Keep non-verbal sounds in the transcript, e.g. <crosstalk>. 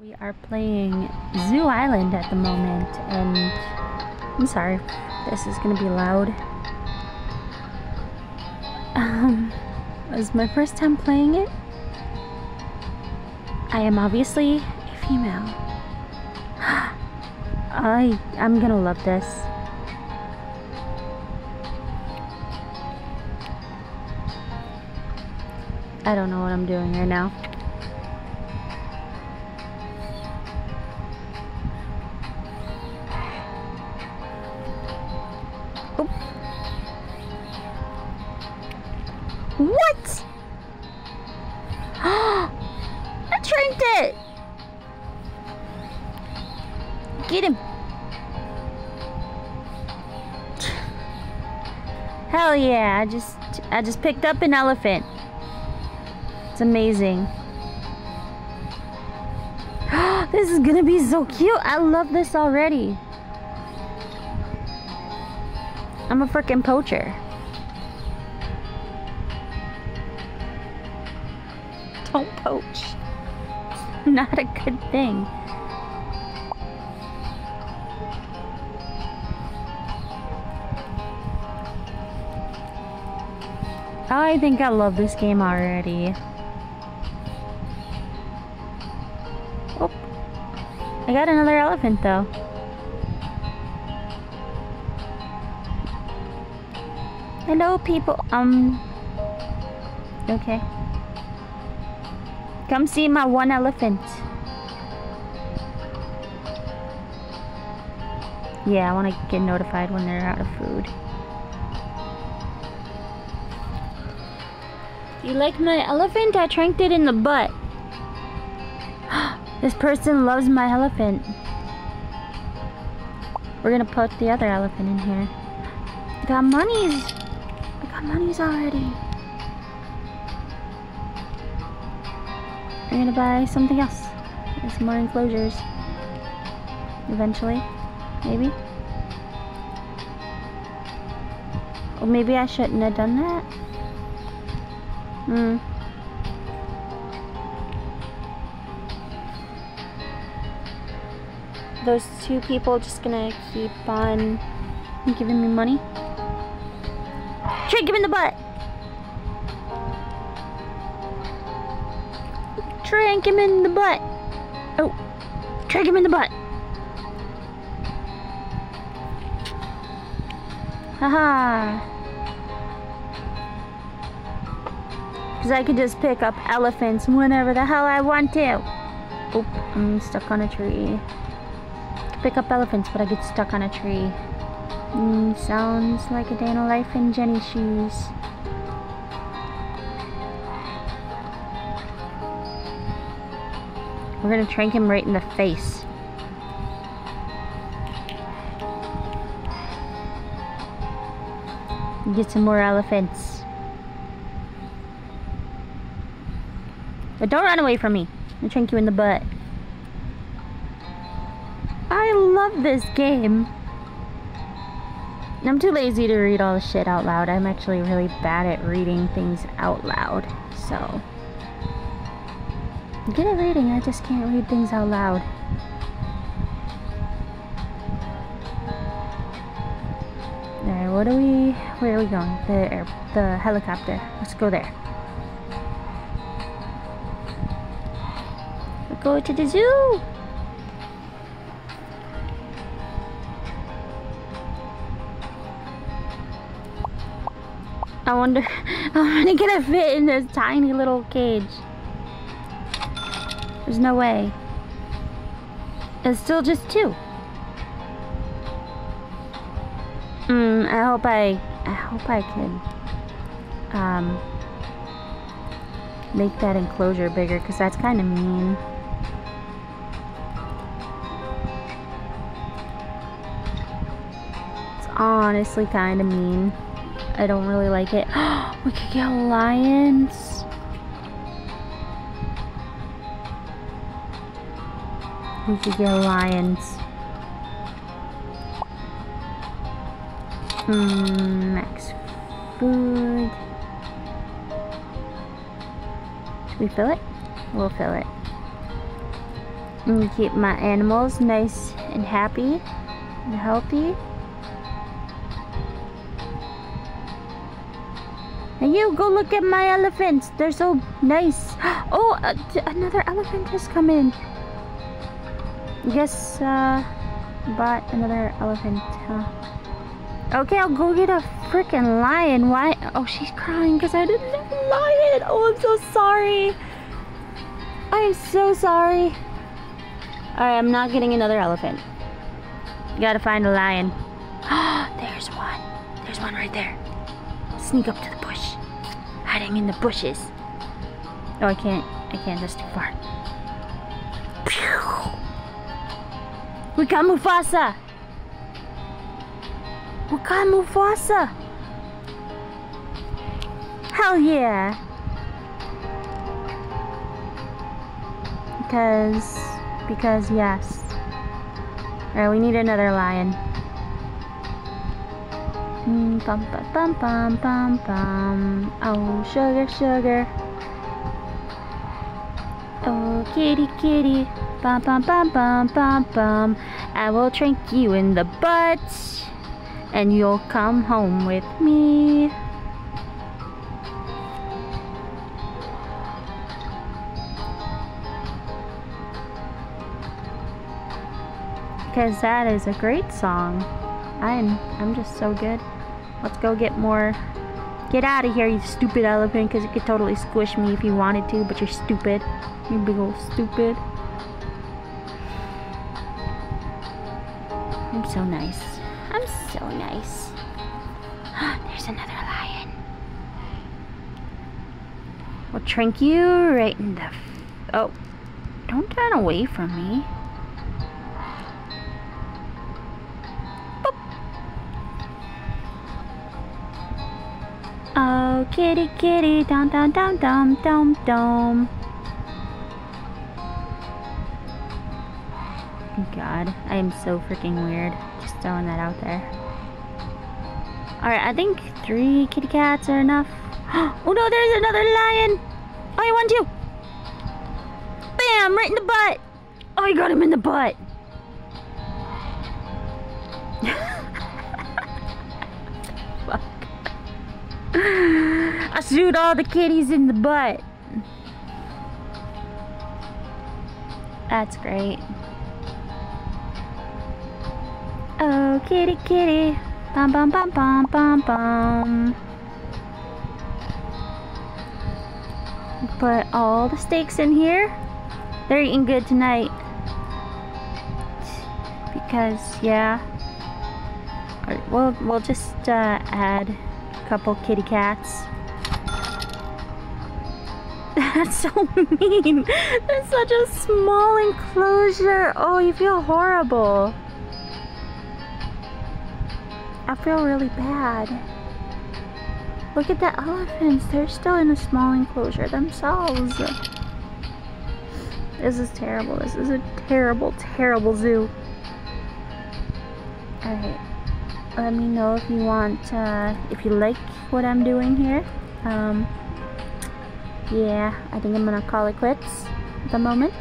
We are playing Zoo Island at the moment, and I'm sorry, this is gonna be loud. Um, it was my first time playing it. I am obviously a female. <gasps> I I'm gonna love this. I don't know what I'm doing right now. What? <gasps> I trained it. Get him. Hell yeah, I just I just picked up an elephant. It's amazing. <gasps> this is gonna be so cute. I love this already. I'm a freaking poacher. Don't poach. <laughs> Not a good thing. I think I love this game already. Oh, I got another elephant though. Hello, people. Um. Okay. Come see my one elephant. Yeah, I want to get notified when they're out of food. You like my elephant? I tranked it in the butt. <gasps> this person loves my elephant. We're gonna put the other elephant in here. Got monies. Got monies already. We're gonna buy something else. There's more enclosures. Eventually. Maybe. Or maybe I shouldn't have done that. Hmm. Those two people just gonna keep on giving me money? Give him the butt! Trank him in the butt! Oh, trank him in the butt! Haha! Because I could just pick up elephants whenever the hell I want to. Oop, I'm stuck on a tree. Pick up elephants, but I get stuck on a tree. Mm, sounds like a day in a life in Jenny's shoes. We're gonna trank him right in the face. Get some more elephants. But don't run away from me. I'll trank you in the butt. I love this game. I'm too lazy to read all the shit out loud. I'm actually really bad at reading things out loud. So, I'm good at reading. I just can't read things out loud. Alright, what are we... Where are we going? The air, the helicopter. Let's go there. We'll go to the zoo! I wonder how many can I fit in this tiny little cage? There's no way. It's still just two. Hmm, I hope I, I hope I could, um, make that enclosure bigger because that's kind of mean. It's honestly kind of mean. I don't really like it. <gasps> we could get lions. We could get lions. Hmm, max food. Should we fill it? We'll fill it. and keep my animals nice and happy and healthy. You go look at my elephants. They're so nice. <gasps> Oh, uh, another elephant has come in. Guess uh, bought another elephant. Huh? Okay, I'll go get a freaking lion. Why? Oh, she's crying because I didn't have a lion. Oh, I'm so sorry. I am so sorry. Alright, I'm not getting another elephant. You gotta find a lion. Ah, <gasps> There's one. There's one right there. Sneak up to the. Hiding in the bushes. Oh, I can't. I can't. That's too far. We got Mufasa! We got Mufasa! Hell yeah! Because, because yes. Alright, we need another lion. Mm, bum, bum, bum, bum, bum. Oh, sugar, sugar. Oh, kitty, kitty. Bum, bum, bum, bum, bum. I will drink you in the butt. And you'll come home with me. Because that is a great song. I'm I'm just so good. Let's go get more. Get out of here, you stupid elephant, because you could totally squish me if you wanted to, but you're stupid. You big old stupid. I'm so nice. I'm so nice. <gasps> There's another lion. We'll trink you right in the... oh, don't turn away from me. Oh, kitty, kitty, dum, dum, dum, dum, dum, dum. God, I am so freaking weird. Just throwing that out there. Alright, I think three kitty cats are enough. <gasps> Oh no, there's another lion! Oh, I want you! Bam! Right in the butt! Oh, I got him in the butt! <laughs> I shoot all the kitties in the butt. That's great. Oh, kitty, kitty. Bum, bum, bum, bum, bum, bum. Put all the steaks in here. They're eating good tonight. Because, yeah. We'll, we'll just uh, add couple kitty cats. That's so <laughs> mean. That's such a small enclosure. Oh, you feel horrible. I feel really bad. Look at the elephants. They're still in a small enclosure themselves. This is terrible. This is a terrible, terrible zoo. Alright let me know if you want uh, if you like what I'm doing here. Um, yeah I think I'm gonna call it quits at the moment